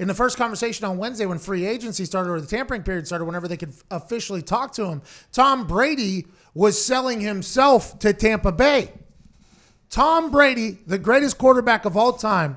In the first conversation on Wednesday, when free agency started or the tampering period started, whenever they could officially talk to him, Tom Brady was selling himself to Tampa Bay. Tom Brady, the greatest quarterback of all time,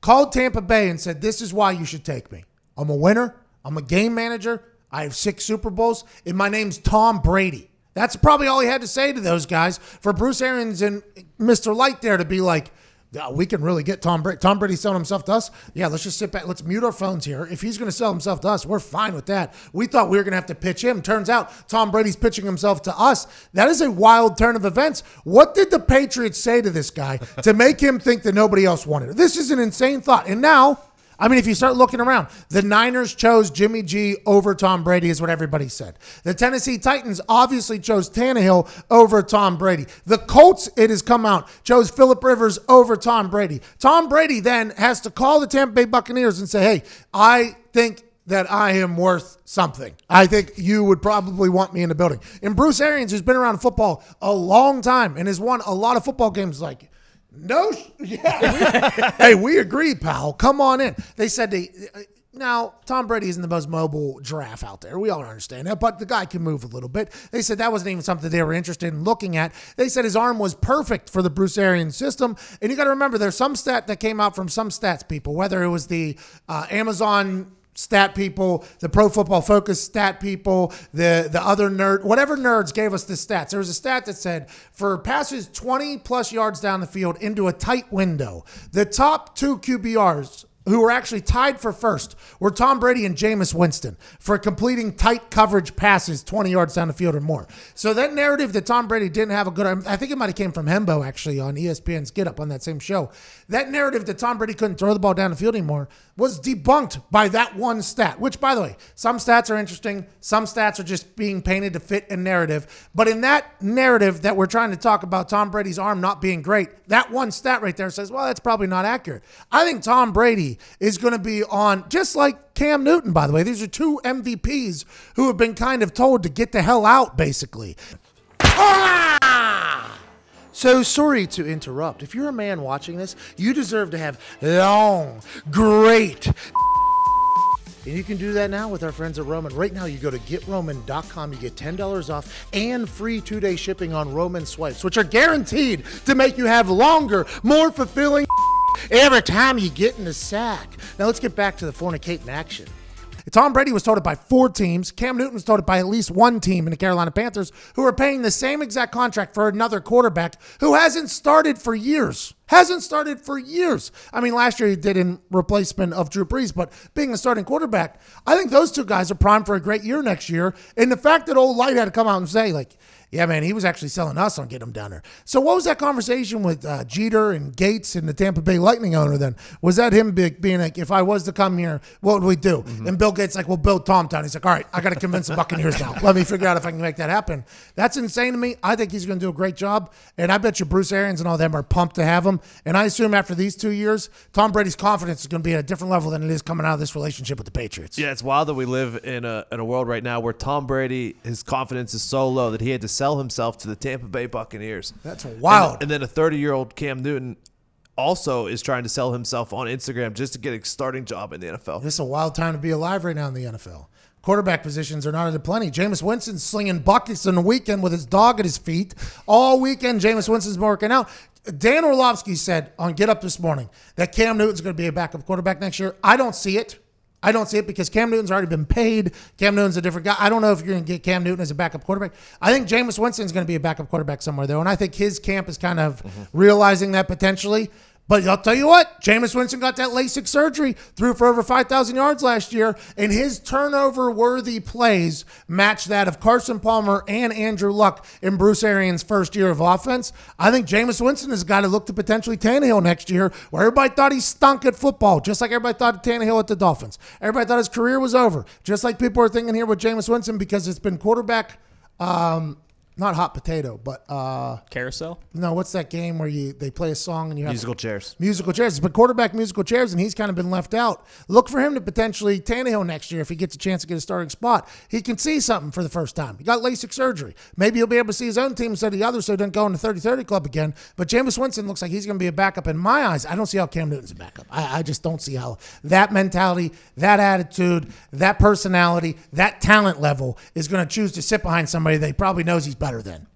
called Tampa Bay and said, This is why you should take me. I'm a winner. I'm a game manager. I have six Super Bowls, and my name's Tom Brady. That's probably all he had to say to those guys for Bruce Arians and Mr. Licht there to be like, Uh, we can really get Tom Brady. Tom Brady selling himself to us. Yeah, let's just sit back. Let's mute our phones here. If he's going to sell himself to us, we're fine with that. We thought we were going to have to pitch him. Turns out Tom Brady's pitching himself to us. That is a wild turn of events. What did the Patriots say to this guy to make him think that nobody else wanted? This is an insane thought. And now I mean, if you start looking around, the Niners chose Jimmy G over Tom Brady, is what everybody said. The Tennessee Titans obviously chose Tannehill over Tom Brady. The Colts, it has come out, chose Philip Rivers over Tom Brady. Tom Brady then has to call the Tampa Bay Buccaneers and say, hey, I think that I am worth something. I think you would probably want me in the building. And Bruce Arians, who's been around football a long time and has won a lot of football games, like, no, yeah. hey, we agree, pal. Come on in. They said they. Uh, now, Tom Brady isn't the most mobile giraffe out there. We all understand that, but the guy can move a little bit. They said that wasn't even something they were interested in looking at. They said his arm was perfect for the Bruce Arians system. And you got to remember, there's some stat that came out from some stats people, whether it was the uh, Amazon stat people, the pro football focus stat people, the the other nerd, whatever nerds gave us the stats. There was a stat that said for passes 20 plus yards down the field into a tight window, the top two QBRs who were actually tied for first were Tom Brady and Jameis Winston for completing tight coverage passes 20 yards down the field or more. So that narrative that Tom Brady didn't have a good, I think it might have came from Hembo actually on ESPN's Get Up on that same show. That narrative that Tom Brady couldn't throw the ball down the field anymore was debunked by that one stat, which by the way, some stats are interesting. Some stats are just being painted to fit a narrative. But in that narrative that we're trying to talk about Tom Brady's arm not being great, that one stat right there says, well, that's probably not accurate. I think Tom Brady is going to be on, just like Cam Newton, by the way. These are two MVPs who have been kind of told to get the hell out, basically. Ah! So sorry to interrupt. If you're a man watching this, you deserve to have long, great. And you can do that now with our friends at Roman. Right now, you go to getroman.com, you get $10 off and free two day shipping on Roman swipes, which are guaranteed to make you have longer, more fulfilling every time you get in the sack. Now let's get back to the fornicating action. Tom Brady was it by four teams. Cam Newton was it by at least one team in the Carolina Panthers who are paying the same exact contract for another quarterback who hasn't started for years. Hasn't started for years. I mean, last year he did in replacement of Drew Brees, but being a starting quarterback, I think those two guys are primed for a great year next year. And the fact that old Licht had to come out and say, like, yeah, man, he was actually selling us on getting him down there. So what was that conversation with uh, Jeter and Gates and the Tampa Bay Lightning owner then? Was that him being like, if I was to come here, what would we do? Mm-hmm. And Bill Gates like, well, build Tom Town. He's like, all right, I got to convince the Buccaneers now. Let me figure out if I can make that happen. That's insane to me. I think he's going to do a great job. And I bet you Bruce Arians and all them are pumped to have him. And I assume after these two years, Tom Brady's confidence is going to be at a different level than it is coming out of this relationship with the Patriots. Yeah, it's wild that we live in a, in a world right now where Tom Brady, his confidence is so low that he had to sell himself to the Tampa Bay Buccaneers. That's wild. And, and then a 30 year old Cam Newton also is trying to sell himself on Instagram just to get a starting job in the NFL. This is a wild time to be alive right now in the NFL. Quarterback positions are not at plenty. Jameis Winston's slinging buckets in the weekend with his dog at his feet. All weekend, Jameis Winston's working out. Dan Orlovsky said on Get Up this morning that Cam Newton's going to be a backup quarterback next year. I don't see it. I don't see it because Cam Newton's already been paid. Cam Newton's a different guy. I don't know if you're going to get Cam Newton as a backup quarterback. I think Jameis Winston's going to be a backup quarterback somewhere, though. And I think his camp is kind of mm-hmm. realizing that potentially. But I'll tell you what, Jameis Winston got that LASIK surgery, threw for over 5,000 yards last year, and his turnover worthy plays match that of Carson Palmer and Andrew Luck in Bruce Arians' first year of offense. I think Jameis Winston has got to look to potentially Tannehill next year, where everybody thought he stunk at football, just like everybody thought Tannehill at the Dolphins. Everybody thought his career was over, just like people are thinking here with Jameis Winston because it's been quarterback. Um, not hot potato, but uh, Carousel. no, what's that game where you they play a song and you have Musical chairs. musical chairs. But quarterback musical chairs, and he's kind of been left out. Look for him to potentially Tannehill next year if he gets a chance to get a starting spot. He can see something for the first time. He got LASIK surgery. Maybe he'll be able to see his own team instead of the others so he doesn't go in the 30-30 club again. But Jameis Winston looks like he's going to be a backup in my eyes. I don't see how Cam Newton's a backup. I, I just don't see how that mentality, that attitude, that personality, that talent level is going to choose to sit behind somebody that probably knows he's better than.